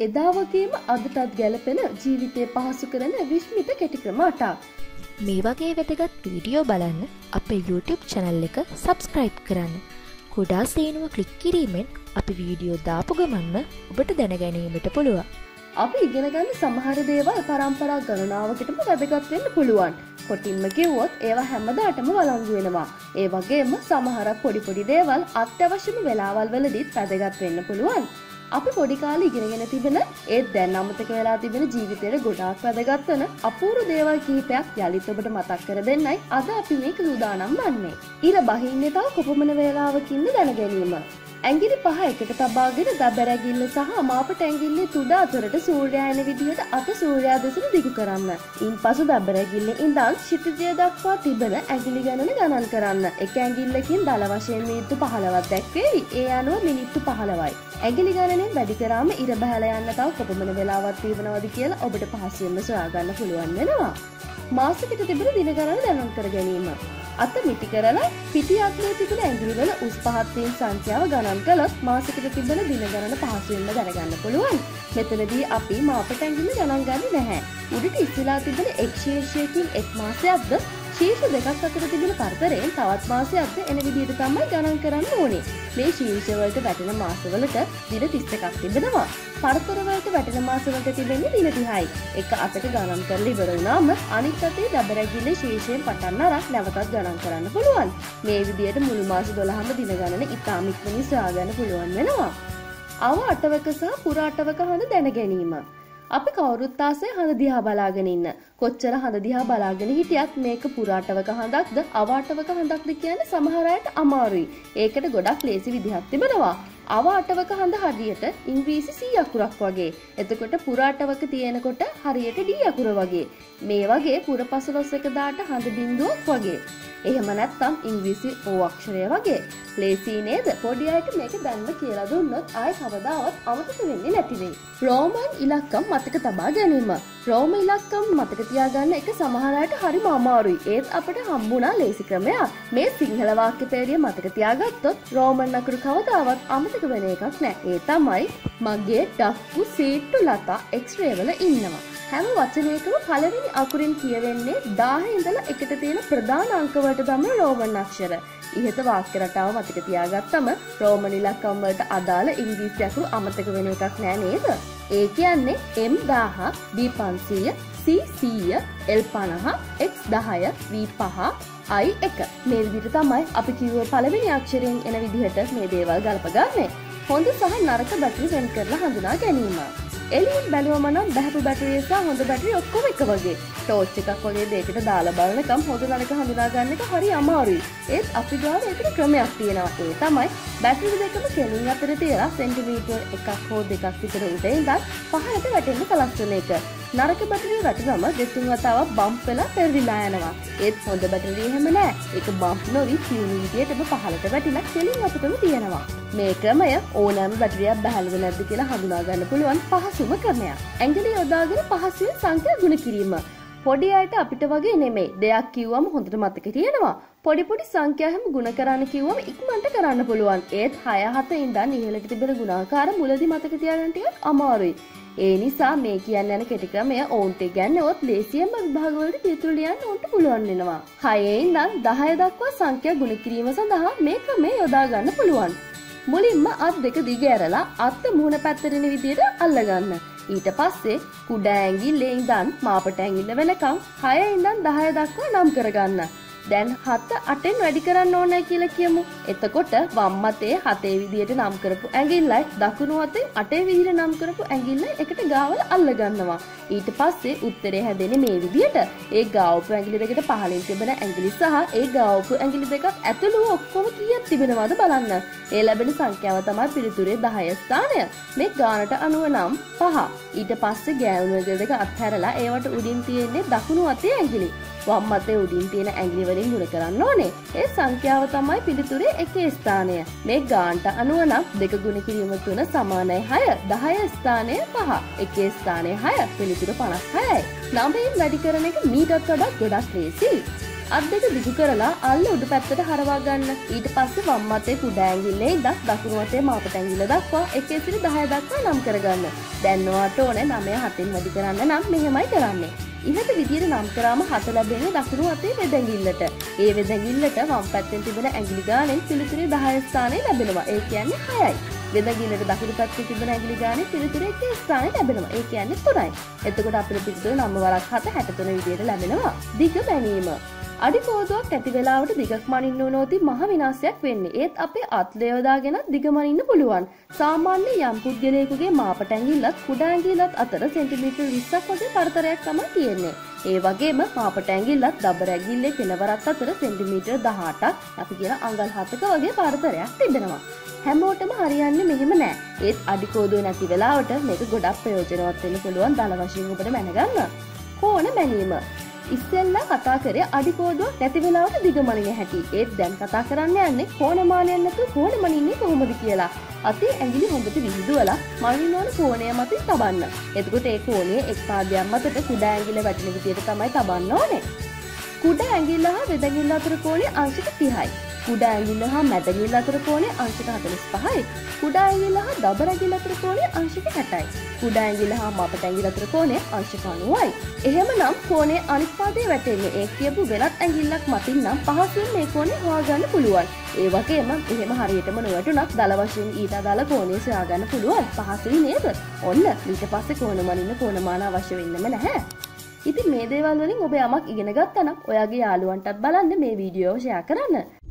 එදා වගේම අදටත් ගැලපෙන ජීවිතය පහසු කරන විශ්මිත කෙටික්‍රම අටක්. මේ වගේ වැටගත් වීඩියෝ බලන්න අපේ YouTube චැනල් එක සබස්ක්‍රයිබ් කරන්න. කුඩා සේනුව කලික් කිරීමෙන් අපි වීඩියෝ දාපු ගමන්ම ඔබට දැනගැනීමට පුළුව. අපි ඉගෙනගන්න සමහර දේවල් පරම්පරා ගණනාවකටම වැදගත් වෙන්න පුළුවන්. කොටින්ම කිව්වොත් ඒවා හැමදාටම වලංගු වෙනවා. ඒ වගේම සමහරක් පොඩිපොඩි දේවල් අත්‍යවශ්‍යම වෙලාවල් වලදීත් වැදගත් වෙන්න පුළුවන්. අපි පොඩිකාල ඉගෙනගෙන තිබෙන ඒත් දැන් අමතක වෙලා තිබෙන ජීවිතයට ගොඩාක් වැදගත්වන අපූරු දේවල් කීපයක් යළිත් ඔබට මතක් කර දෙන්නයි අද අපි මේක සූදානම් වන්නේ. ඉර බහින්නතා කොපමණ වේලාවකින්ද දැන ගැනීම. ඇගිලි පහ එකට තබාගෙන දබැරැගිල්ල සහ මාපට ඇගිල්ලේ තුඩ අතරට සූර්යායන විදිහට අත සූර්යා දෙසට දිගු කරන්න. ඉන් පසු දබරැගිල්ල ඉඳන් ශිතිජය දක්වා තිබෙන ඇගිලි ගණන ගණන් කරන්න. එක ඇගිල්ලකින් දල වශයෙන් මිනිත්තු පහලවත් දැක්වේ ඒ අනුව මිනිත්තු පහලවයි. ඇගිලි ගණනෙන් වැඩි කරාම ඉර බහල යන්න තව කොපමණ වෙලාවත් තිබනවද කියලා ඔබට පහසුවෙන්ම සොයාගන්න පුළුවන් වෙනවා. මාසකට තිබෙන දින ගණන දැනුම් කර ගැනීම. අත මිටි කරලා පිටි අග්‍රේ තිබෙන ඇඟිලිවල උස් පහත්වීම් සංඛ්‍යාව ගණන් කළොත් මාසෙකට තිබෙන දින ගණන පහසුවෙන්ම දැනගන්න පුළුවන්. මෙතනදී අපි මාපට ඇඟිලි ගණන් ගන්නේ නැහැ. උඩට ඉස්සලා තිබෙන එක් ශීර්ෂයකින් එක් මාසයක්ද ශීර්ෂ දෙකක් අතර තිබෙන පරතරයෙන් තවත් මාසයක්ද එන විදිහට තමයි ගණන් කරන්න ඕනේ. මේ ශීර්ෂවලට වැටෙන මාසවලට දින 31ක් තිබෙනවා. පරතරවලට වැටෙන මාසවලට තිබෙන්නේ දින 30යි. එක අතක ගණන් කරලා ඉවර වුණාම අනිත් අතේ දබරැගිල්ලේ ශීර්ෂයෙන් පටන් අරන් නැවතත් ගණන් කරන්න පුළුවන්. මේ විදිහට මුළු මාස 12ම දින ගණන ඉතාම ඉක්මනින් සොයාගන්න පුළුවන් වෙනවා. අව අටවක සහ පුර අටවක හඳ දැන ගැනීම. අපි කවුරුත් ආසේ හඳ දිහා බලාගෙන ඉන්න. කොච්චර හඳ දිහා බලාගෙන හිටියත් මේක පුරාටවක හඳක්ද අවාටවක හඳක්ද කියන්නේ සමහර අයට අමාරුයි. ඒකට ගොඩක් ලේසි විදිහක් තිබෙනවා. අව අටවක හඳ හරියට ඉංග්‍රීසි සී අකුරක් වගේ. එතකොට පුරාටවක තියෙනකොට හරියට ඩී අකුර වගේ. මේ වගේ පුර පසළොස්වක දාට හඳ බිඳුවක් වගේ. එහෙම නැත්තම් ඉංග්‍රීසි ඕ අක්ෂරය වගේ. ලේසි නේද? පොඩි අයට මේක දැන්ම කියලා දුන්නොත් ආයෙ කවදාවත් අමතක වෙන්නේ නැති වෙයි. රෝමන් ඉලක්කම් මතක තබා ගැනීම. රෝම ඉලක්කම් මතක තියාගන්න එක සමහර අයට හරිම අමාරුයි. ඒත් අපිට හම්බුණා ලේසි ක්‍රමයක්. මේ සිංහල වාක්‍ය පෙරිය මතක තියාගත්තොත් රෝමන් අකුරු කවදාවත් අමතක වෙන එකක් නෑ. ඒ තමයි මගේ ඩක්කු සීට්ටු ලතා එක්ස්රේ වල ඉන්නවා. හැම වචනයකම පළවෙනි අකුරින් කියවෙන්නේ 10 ඉඳලා එකට තියෙන ප්‍රධාන අංකවලට තමයි රෝමන් අක්ෂර. ඉහත වාක්‍ය රටාව මතක තියාගත්තම රෝමන් ඉලක්කම් වලට අදාළ ඉංග්‍රීසි අකුරු අමතක වෙන එකක් නෑ නේද? ඒ කියන්නේ M 1000, B 500, C 100, L 50, X 10, V 5, I 1. මේ විදිහට තමයි අපි කිව්ව පළවෙනි අක්ෂරයෙන් එන විදිහට මේ දේවල් ගලපගන්නේ. හොඳ සහ නරක බැටරි වෙන් කරලා හඳුනා ගැනීම. එලියෙන් බැලුවම නම් බැහැපු බැටරිය සහ හොඳ බැටරිය ඔක්කොම එක වගේ. ටෝච් එකක් වගේ දෙයකට දාලා බලනකම් හොඳ නරක හඳුනා ගන්න එක හරි අමාරුයි. ඒත් අපි ගාව ඒකට ක්‍රමයක් තියෙනවා. ඒ තමයි බැටරි දෙකම කෙලින් අතර තියලා සෙන්ටිමීටර් එකක් හෝ දෙකක් විතර උඩ ඉඳන් පහළට වැටෙන්න සලස්වන එක. නරක බැටරිය වැටුනම දෙතුන් වතාවක් බම්ප් වෙලා පෙරලිලා යනවා. ඒත් හොඳ බැටරිය එහෙම නෑ. ඒක බම්ප් නොවි සියුණු විදියටම පහළට වැටිලා කෙලින් අතටම තියෙනවා. මේ ක්‍රමය ඕනෑම බැටරියක් බැහැල්ව නැද්ද කියලා හඳුනා ගන්න පුළුවන් පහසුම ක්‍රමයක්. ඇඟිලි යොදාගෙන පහසුවෙන් සංඛ්‍යා ගුණ කිරීම. පොඩි අයට අපිට වගේ නෙමෙයි. දෙයක් කිව්වම හොඳට මතක තියෙනවා. පොඩි පොඩි සංඛ්‍යා හැම ගුණ කරන්න කිව්වම ඉක්මනට කරන්න පුළුවන්. ඒත් 6 7 ඉඳන් ඉහළට තිබෙන ගුණාකාර මුලදී මතක තියාගන්න ටිකක් අමාරුයි. ඒ නිසා මේ කියන්න යන කෙටි ක්‍රමය ඔවුන්ට ඉගැන්නුවොත් ලේසියෙන්ම විභාගවලට පිළිතුරු ලියන්න ඔවුන්ට පුළුවන් වෙනවා. 6 ඉඳන් 10 දක්වා සංඛ්‍යා ගුණ කිරීම සඳහා මේ ක්‍රමය යොදා ගන්න පුළුවන්. මුලින්ම අත් දෙක දිග ඇරලා අත්ත මුහුණ පැත්තටෙන විදිහට අල්ලගන්න. ඊට පස්සේ කුඩ ඇඟිල්ලේ ඉඳන් මාපට ඇඟිල්ල වෙනකම් 6 ඉඳන් 10 දක්වා නම් කරගන්න. දැන් හත අටෙන් වැඩි කරන්න ඕනෑ කියලා කියමු. එතකොට වම් අතේ හතේ විදියට නම් කරපු ඇඟිල්ලයි දකුණු අතේ අටේ විදියට නම් කරපු ඇඟිල්ල එකට ගාවල අල්ල ගන්නවා. ඊට පස්සේ උත්තරේ හැදෙන්නේ මේ විදියට. ඒ ගාවපු ඇඟිලි දෙකට පහළින් තිබෙන ඇඟිලි සහ ඒ ගාවපු ඇඟිලි දෙකත් ඇතුළු ඔක්කොම කීයක් තිබෙනවද බලන්න. ඒ ලැබෙන සංඛ්‍යාව තමයි පිළිතුරේ 10 ස්ථානය. මේ ගානට අනුව නම් 5. ඊට පස්සේ ගෑවුණු ඇඟිලි දෙක අත්හැරලා ඒවට උඩින් තියෙන්නේ දකුණු අතේ ඇඟිලි. වම් අතේ උඩින් තියෙන ඇඟිලි වලින් ගුණ කරන්න ඕනේ. ඒ සංඛ්‍යාව තමයි පිළිතුරේ එකේ ස්ථානය. මේ ගානට අනුව නම් දෙක ගුණ කිරීම තුන සමානයි 6. 10 ස්ථානය 5. එකේ ස්ථානය 6. පිළිතුර 56යි. නවයෙන් වැඩි කරන එක මීටත් වඩා ගොඩක් ලේසියි. අත් දෙක දිගු කරලා අල්ල උඩු පැත්තට හරවා ගන්න. ඊට පස්සේ වම් අතේ කුඩ ඇඟිල්ලේ ඉඳන් දකුණු අතේ මාපට ඇඟිල්ල දක්වා 1 සිට 10 දක්වා නම් කරගන්න. දැන් ඔයාට ඕනේ 9 7න් වැඩි කරන්න නම් මෙහෙමයි කරන්නේ. ඉහත විදියට නම් කරාම හත ලැබෙන්නේ දකුණු අතේ වෙදැඟිල්ලට. ඒ වෙදැඟිල්ලට වම් පැත්තෙන් තිබෙන ඇඟිලි ගානෙන් පිළිතුරේ 10 ස්ථානය ලැබෙනවා. ඒ කියන්නේ 6යි. වෙදගිල්ලට දකුණු පැත්තේ තිබෙන ඇඟිලි ගානේ පිළිතුරේ එකේ ස්ථානය ලැබෙනවා. ඒ කියන්නේ 3යි. එතකොට අපිට පිළිතුර නම් වරක් 7 63 විදියට ලැබෙනවා. දිග බැනීම අඩි කෝදුවක් ඇති වෙලාවට දිගක් මනින්න වනෝති මහ විනාසයක් වෙන්නේ ඒත් අපේ අත්ලයෝදාගෙන දිගමනින්න පුළුවන් සාමාන්‍ය යම් පුද්ගලයකුගේ මාපටැංගිල්ලත් කුඩාඇගිල්ලත් අතර සෙන්ටිමීටර් විස්සක් වගේ පරතරයක් තම තියෙන්නේ ඒ වගේම මාපටැංගිල්ලත් දබරැගිල්ලේ කෙනවරත් අතර සෙන්ටිමීටර් දහටක් අපි කියෙන අංගල් හතක වගේ පරතරයක් තිබෙනවා. හැමෝටම හරියන්න මෙහෙම නෑ. ඒත් අඩිකෝදුව නැති වෙලාවට මේක ගොඩක් ප්‍රයෝජනවත්වෙන්න පුළුවන් දළ වශයෙන් ඔබට මැනගන්න. කෝන මැනීම ඉස්සෙල්ලා කතා කරේ අඩිකෝඩුව නැති වෙලාවට දිගමනින හැටි. ඒත් දැන් කතා කරන්න යන්නේ කෝනමානයන් නැතු කෝනමනින්නේ කොහොමද කියලා. අතේ ඇගිලි හොඳට විහිදුවලා මනින්න ඕන කෝණය මතින් තබන්න. එතකොට ඒ කෝණය එක් පාදයක් මතට කුඩා ඇගිල වැටෙන විදියට තමයි තබන්න ඕනේ. කුඩ ඇගිල්ල හා වෙදගිල්ල අතර කෝණය අංශක 30යි කුඩා ඇගිල්ල හා මැදගිල්ල අතර කෝණය අංශක 45යි කුඩා ඇගිල්ල හා දබර ඇගිල්ල අතර කෝණය අංශක 60යි කුඩා ඇගිල්ල හා මපට ඇගිල්ල අතර කෝණය අංශක 90යි එහෙමනම් කෝණය අනිත් පාදයේ වැටෙන්නේ ඒ කියපු වෙනත් ඇඟිල්ලක් මතින් නම් පහසුවෙන් මේ කෝණය හොයාගන්න පුළුවන්. ඒ වගේම එහෙම හරියටම නොවැටුණත් දල වශයෙන් ඊට අදාළ කෝණය සොයාගන්න පුළුවන්. පහසුයි නේද? ඔන්න ඊට පස්සේ කෝණ මනින්න කෝණමාන අවශ්‍ය වෙන්නම නැහැ. ඉතින් මේ දේවල් වලින් ඔබ යමක් ඉගෙන ගත්තනම් ඔයාගේ යාළුවන්ටත් බලන්න මේ වීඩියෝ ෂෙයා කරන්න.